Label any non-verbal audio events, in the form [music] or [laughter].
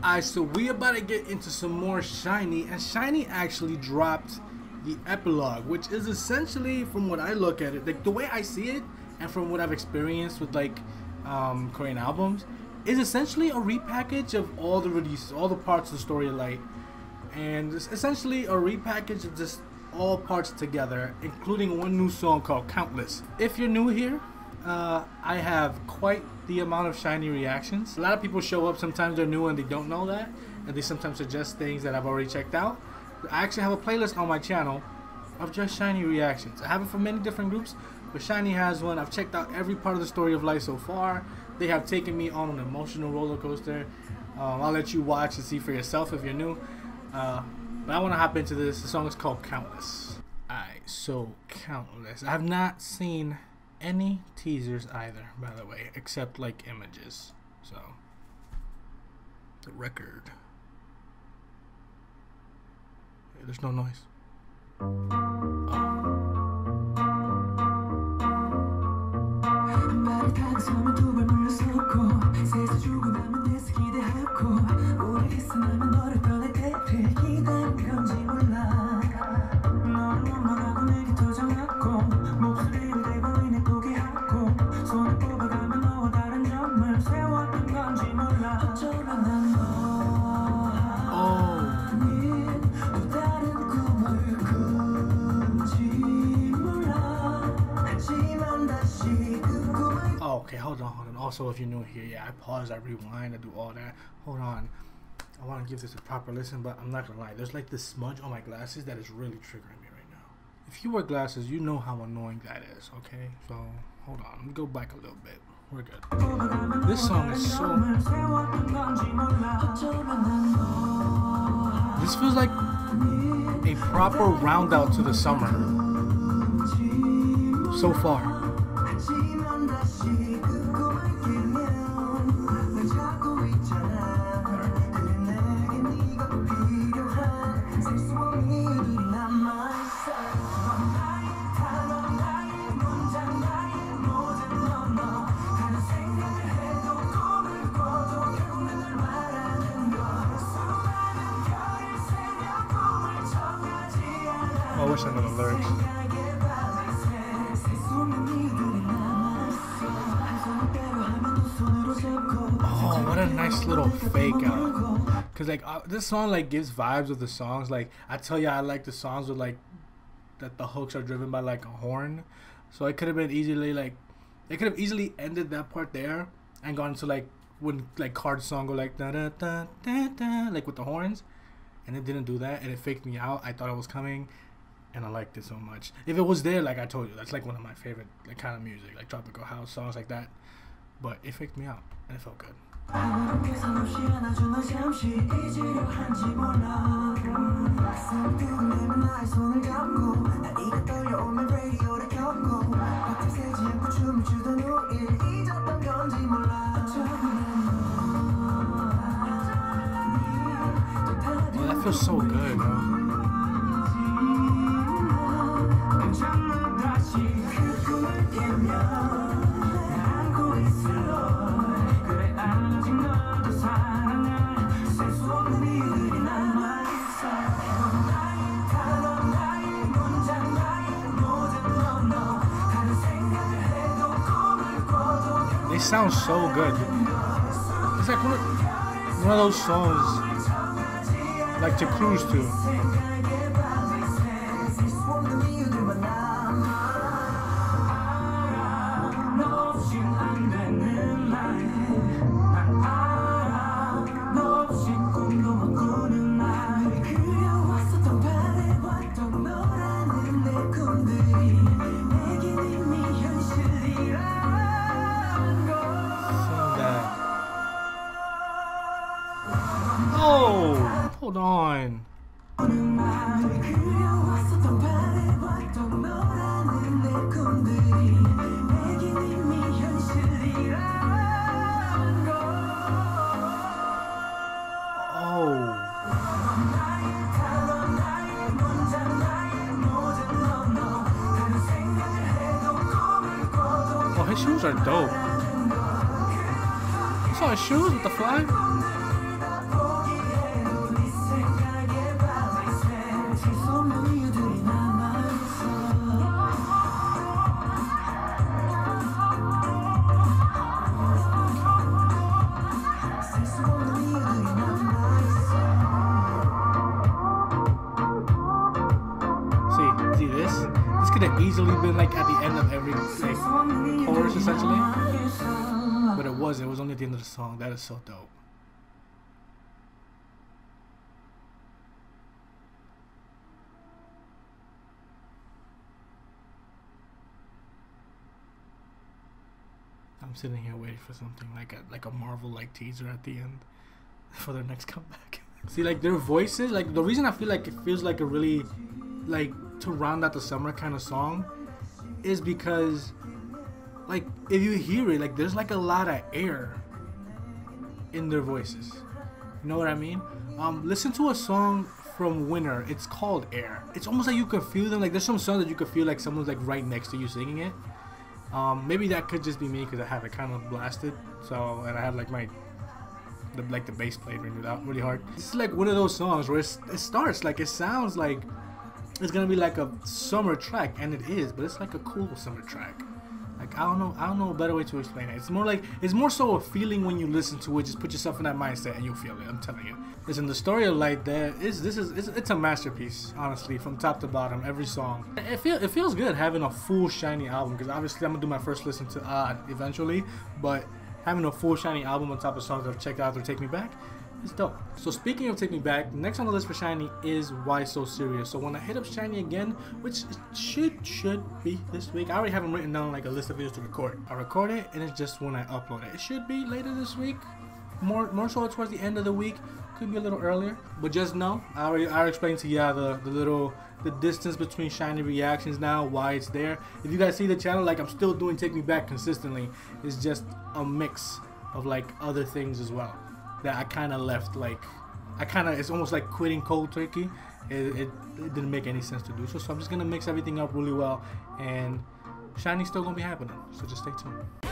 Alright, so we about to get into some more SHINee, and SHINee actually dropped the epilogue, which is essentially, from what I look at it, like the way I see it, and from what I've experienced with like um, Korean albums, is essentially a repackage of all the releases, all the parts of the story Light, and it's essentially a repackage of just all parts together, including one new song called Countless. If you're new here, uh, I have quite the amount of SHINee reactions. A lot of people show up, sometimes they're new and they don't know that, and they sometimes suggest things that I've already checked out. I actually have a playlist on my channel of just SHINee reactions. I have it for many different groups, but SHINee has one. I've checked out every part of the story of Light so far. They have taken me on an emotional roller coaster. Um, I'll let you watch and see for yourself if you're new. Uh, but I want to hop into this. The song is called Countless. Alright, so Countless. I have not seen any teasers either, by the way, except like images. So, the record. There's no noise. okay, hold on, hold on. Also, if you're new here, yeah, I pause, I rewind, I do all that. Hold on. I want to give this a proper listen, but I'm not gonna lie. There's like this smudge on my glasses that is really triggering me right now. If you wear glasses, you know how annoying that is, okay? So, hold on. Let me go back a little bit. We're good. This song is so. This feels like a proper round out to the summer. So far. I knew the lyrics. Oh, what a nice little fake out. Cause like uh, this song like gives vibes of the songs. Like I tell you, I like the songs with like that the hooks are driven by like a horn. So it could have been easily like they could have easily ended that part there and gone to like when like card song go like da da da da da like with the horns, and it didn't do that and it faked me out. I thought it was coming, and I liked it so much. If it was there, like I told you, that's like one of my favorite like kind of music, like tropical house songs like that. But it faked me out and it felt good. Oh, that feels so good, bro. They sounds so good. It's like one of, one of those songs like to cruise to. Hold on. Oh. His shoes are dope. You saw his shoes with the flag? Easily been like at the end of every like, chorus essentially. But it wasn't. It was only at the end of the song. That is so dope. I'm sitting here waiting for something like a like a Marvel like teaser at the end [laughs] for their next comeback. [laughs] See, like their voices, like the reason I feel like it feels like a really like to round out the summer kind of song is because like if you hear it, like there's like a lot of air in their voices. You know what I mean? Um, listen to a song from winter It's called Air. It's almost like you can feel them. Like there's some songs that you can feel like someone's like right next to you singing it. Um, maybe that could just be me because I have it kind of blasted. So and I have like my the like the bass played really really hard. It's like one of those songs where it starts like it sounds like it's gonna be like a summer track, and it is, but it's like a cool summer track. Like I don't know, I don't know a better way to explain it. It's more like it's more so a feeling when you listen to it. Just put yourself in that mindset, and you'll feel it. I'm telling you. Listen, the story of Light there is this is it's, it's a masterpiece, honestly, from top to bottom. Every song. It feel it feels good having a full SHINee album because obviously I'm gonna do my first listen to Odd eventually, but having a full SHINee album on top of songs that I've checked out or Take Me Back it's dope. So speaking of Take Me Back, next on the list for SHINee is Why So Serious. So when I hit up SHINee again, which should should be this week, I already have them written down like a list of videos to record. I record it and it's just when I upload it. It should be later this week, more more so towards the end of the week. Could be a little earlier, but just know I already I already explained to you yeah, the the little the distance between SHINee reactions now, why it's there. If you guys see the channel, like I'm still doing Take Me Back consistently. It's just a mix of like other things as well that I kind of left like I kind of it's almost like quitting cold turkey. It, it, it, didn't make any sense to do so. So I'm just gonna mix everything up really well, and SHINee's still gonna be happening. So just stay tuned.